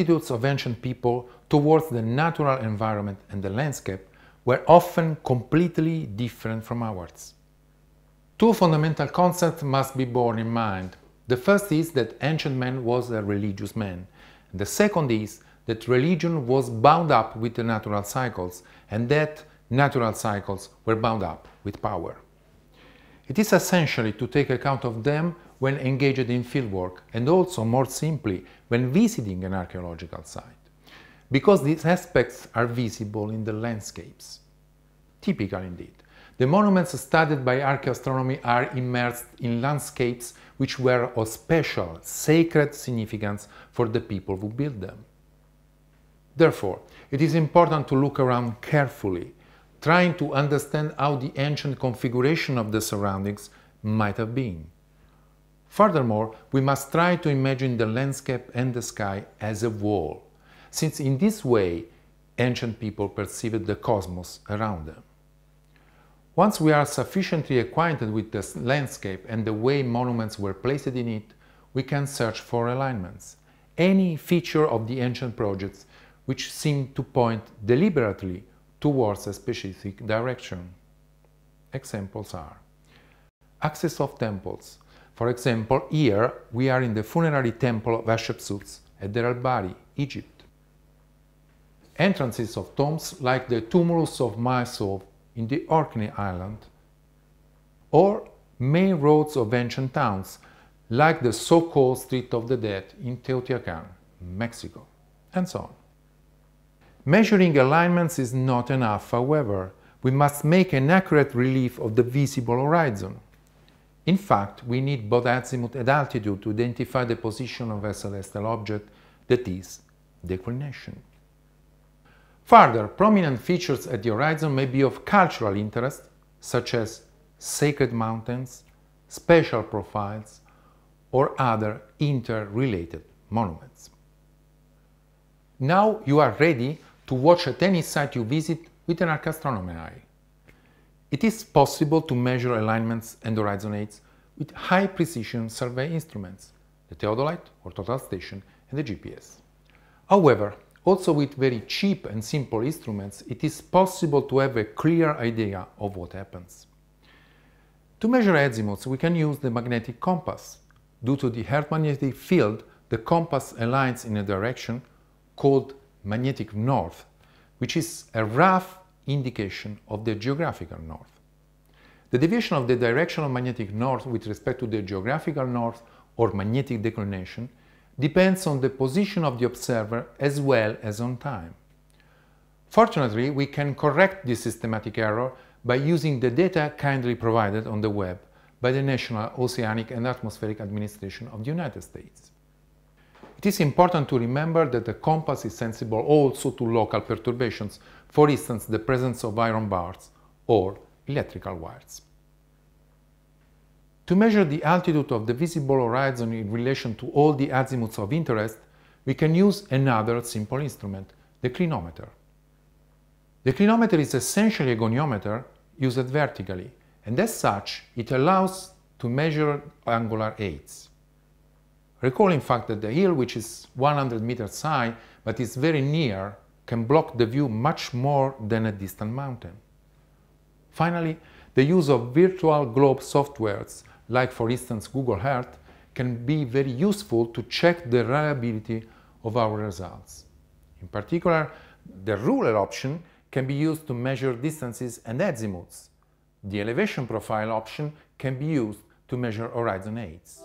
attitudes of ancient people towards the natural environment and the landscape were often completely different from ours. Two fundamental concepts must be borne in mind. The first is that ancient man was a religious man. The second is that religion was bound up with the natural cycles and that natural cycles were bound up with power. It is essential to take account of them when engaged in fieldwork and also more simply when visiting an archaeological site, because these aspects are visible in the landscapes. Typical indeed. The monuments studied by archaeoastronomy are immersed in landscapes which were of special, sacred significance for the people who built them. Therefore, it is important to look around carefully trying to understand how the ancient configuration of the surroundings might have been. Furthermore, we must try to imagine the landscape and the sky as a wall, since in this way ancient people perceived the cosmos around them. Once we are sufficiently acquainted with the landscape and the way monuments were placed in it, we can search for alignments, any feature of the ancient projects which seem to point deliberately towards a specific direction. Examples are access of temples. For example, here we are in the funerary temple of Hatshepsut at Deir el-Bahari, Egypt. Entrances of tombs like the tumulus of Maeshowe in the Orkney Island, or main roads of ancient towns like the so-called Street of the Dead in Teotihuacan, Mexico, and so on. Measuring alignments is not enough, however. We must make an accurate relief of the visible horizon. In fact, we need both azimuth and altitude to identify the position of a celestial object, that is, declination. Further, prominent features at the horizon may be of cultural interest, such as sacred mountains, special profiles, or other interrelated monuments. Now you are ready to watch at any site you visit with an archaeoastronomy eye. It is possible to measure alignments and horizon aids with high-precision survey instruments, the theodolite or total station and the GPS. However, also with very cheap and simple instruments, it is possible to have a clear idea of what happens. To measure azimuths, we can use the magnetic compass. Due to the Earth magnetic field, the compass aligns in a direction called magnetic north, which is a rough indication of the geographical north. The deviation of the direction of magnetic north with respect to the geographical north or magnetic declination depends on the position of the observer as well as on time. Fortunately, we can correct this systematic error by using the data kindly provided on the web by the National Oceanic and Atmospheric Administration of the United States. It is important to remember that the compass is sensible also to local perturbations, for instance the presence of iron bars or electrical wires. To measure the altitude of the visible horizon in relation to all the azimuths of interest, we can use another simple instrument, the clinometer. The clinometer is essentially a goniometer used vertically, and as such, it allows to measure angular aids. Recall in fact that the hill, which is 100 meters high but is very near, can block the view much more than a distant mountain. Finally, the use of virtual globe softwares, like for instance Google Earth, can be very useful to check the reliability of our results. In particular, the ruler option can be used to measure distances and azimuths. The elevation profile option can be used to measure horizon aids.